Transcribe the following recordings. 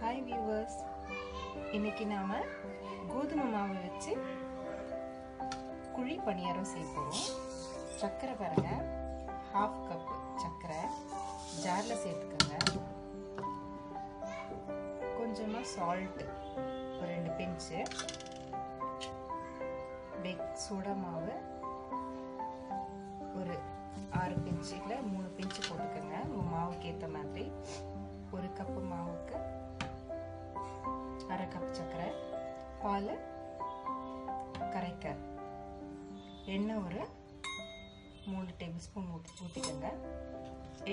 Hi viewers இன்னைக்கு நாம் கோதுமை மாவு வச்சு குழி பணியாரம் சேர்ப்போம் சர்க்கரை பாருங்கள் ஹாஃப் கப் சர்க்கரை ஜாரில் சேர்த்துக்கோங்க. கொஞ்சமாக சால்ட்டு ஒரு ரெண்டு பிஞ்சு பேக் சோடா மாவு ஒரு ஆறு பிஞ்சு இல்லை மூணு பிஞ்சு போட்டுக்கோங்க. உங்கள் மாவுக்கு ஏற்ற மாதிரி ஒரு கப்பு மாவுக்கு அரை கப் சர்க்கரை பால் கரைக்க எண்ணெய் ஒரு மூணு டேபிள் ஸ்பூன் ஊற்றி ஊற்றிக்கோங்க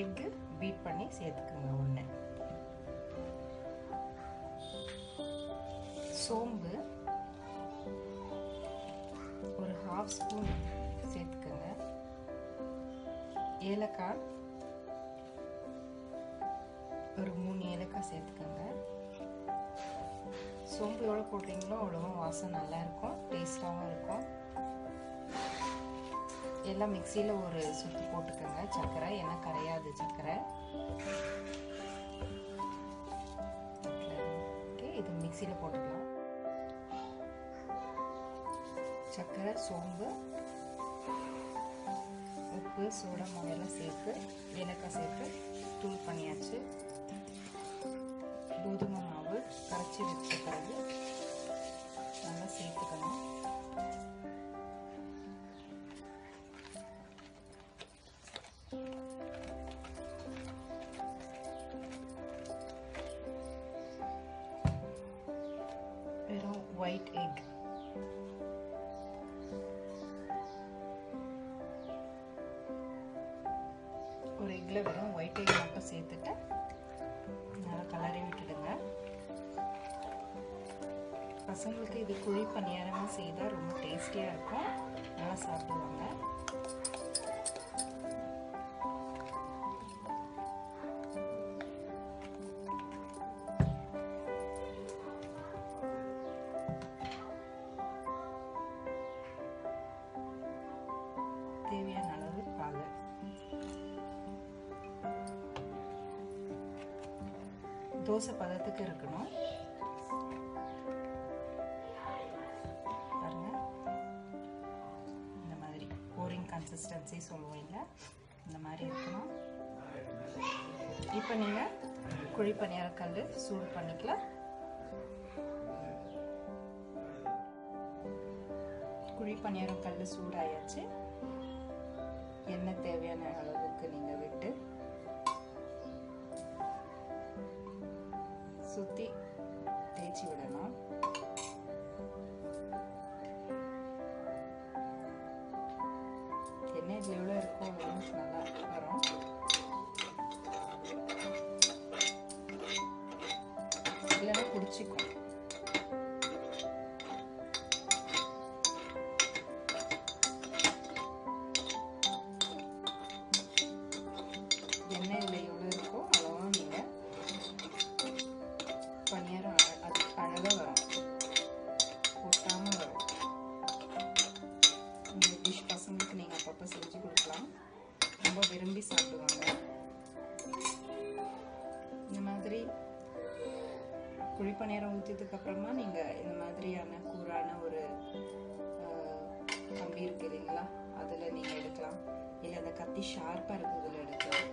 எக்கு பீட் பண்ணி சேர்த்துக்கோங்க ஒன்று சோம்பு ஒரு ஹாஃப் ஸ்பூன் சேர்த்துக்கோங்க. ஏலக்காய் ஒரு மூணு ஏலக்காய் சேர்த்துக்கோங்க. சோம்பு எவ்வளோ போடுறீங்களோ அவ்வளோவா வாசம் நல்லா இருக்கும் இருக்கும். எல்லாம் மிக்சியில் ஒரு சுற்றி போட்டுக்கோங்க. சர்க்கரை ஏன்னா கரையாது சர்க்கரை. ஓகே இது மிக்சியில் போட்டுக்கலாம். சர்க்கரை சோம்பு உப்பு சோடா மாவெல்லாம் சேர்த்து ஏலக்காய் சேர்த்து தூள் பண்ணியாச்சு. White ஒயிட் எக் ஒரு எக்கில் வெறும் ஒயிட் எக் மட்டும் சேர்த்துட்டு நல்லா கலரி விட்டுடுங்க. பசங்களுக்கு இது குழி பணியாரமாக செய்தால் ரொம்ப டேஸ்டியாக இருக்கும். நல்லா சாப்பிடுவாங்க. தேவையான அளவு பால் தோசை பதத்துக்கு இருக்கணும். பாருங்க. இந்த மாதிரி போரிங் கன்சிஸ்டன்சி சொல்லுவோம் இல்லை? இந்த மாதிரி இருக்கணும். இப்போ நீங்கள் குழிப்பணியார கல் சூடு பண்ணிக்கலாம். குழி கல் சூடாயாச்சு. எண்ணெய் தேவையான அளவுக்கு நீங்கள் விட்டு சுற்றி தேய்ச்சி விடணும். குழிப்பணியாரம் ஊற்றியதுக்கப்புறமா நீங்கள் இந்த மாதிரியான கூரான ஒரு கம்பி இருக்கு இல்லைங்களா? அதில் நீங்கள் எடுக்கலாம். இல்லை அந்த கத்தி ஷார்ப்பாக இருக்கிறதுல எடுக்கலாம்.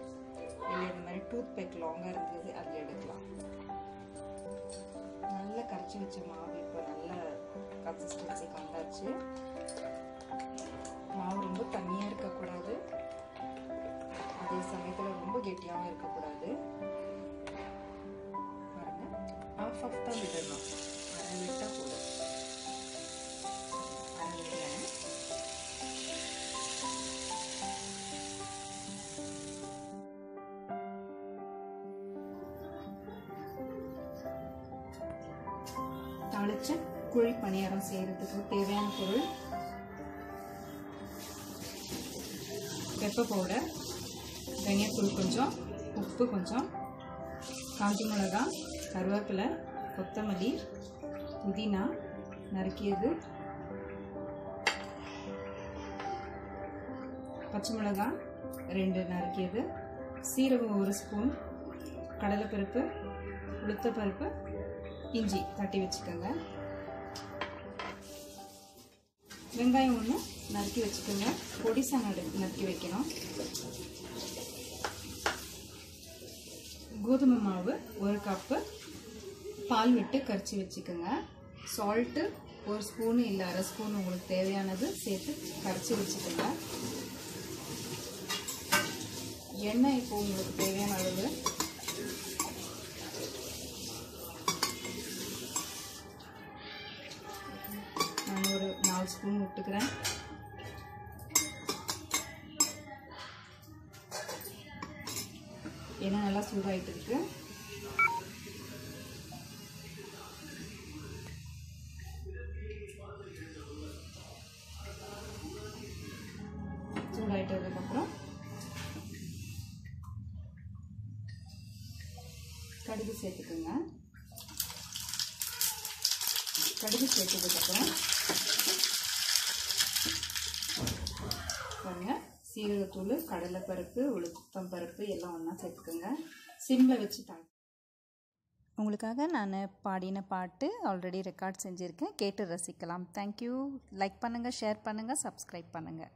இல்லை இந்த மாதிரி டூத் பேக் லாங்காக இருந்தது அதில் எடுக்கலாம். நல்லா கரைச்சி வச்ச மாவு இப்போ நல்ல கன்சிஸ்டன்சி வந்தாச்சு மாவு ரொம்ப தண்ணியாக இருக்கக்கூடாது. அதே சமயத்தில் ரொம்ப கெட்டியாகவும் இருக்கக்கூடாது. ஆஃப் ஆஃப் தான் விடணும் விட்டால் போதும் அரை குழி பணியாரம் செய்யறதுக்கு தேவையான பொருள் பெப்பர் பவுடர் தனியாத்தூள் கொஞ்சம் உப்பு கொஞ்சம் காஞ்சி மிளகாய் கருவேப்பிலை கொத்தமல்லி புதினா நறுக்கியது. பச்சை மிளகாய் ரெண்டு நறுக்கியது. சீரகம் ஒரு ஸ்பூன் கடலைப்பருப்பு உளுத்த பருப்பு இஞ்சி தட்டி வச்சுக்கோங்க. வெங்காயம் ஒன்று நறுக்கி வச்சுக்கோங்க. பொடிசா நடு நறுக்கி வைக்கணும். கோதுமை மாவு ஒரு கப்பு பால் விட்டு கரைச்சி வச்சுக்கோங்க. சால்ட்டு ஒரு ஸ்பூனு இல்லை அரை ஸ்பூன் உங்களுக்கு தேவையானது சேர்த்து கரைச்சி வச்சுக்கோங்க. எண்ணெய் இப்போ உங்களுக்கு தேவையான அளவு. நான் ஒரு நாலு ஸ்பூன் விட்டுக்கிறேன். எண்ணெய் நல்லா சூடாகிட்டு இருக்குது கடுகு சேர்த்துக்குங்க. கடுகு சேர்த்ததுக்கப்புறம் பாருங்க சீரகத்தூள் கடலைப்பருப்பு உளுத்தம் பருப்பு எல்லாம் ஒன்றா சேர்த்துக்கோங்க. சிம்மில் வச்சு தாங்க உங்களுக்காக நான் பாடின பாட்டு ஆல்ரெடி ரெக்கார்ட் செஞ்சுருக்கேன். கேட்டு ரசிக்கலாம். தேங்க்யூ லைக் பண்ணுங்கள் ஷேர் பண்ணுங்கள் சப்ஸ்கிரைப் பண்ணுங்கள்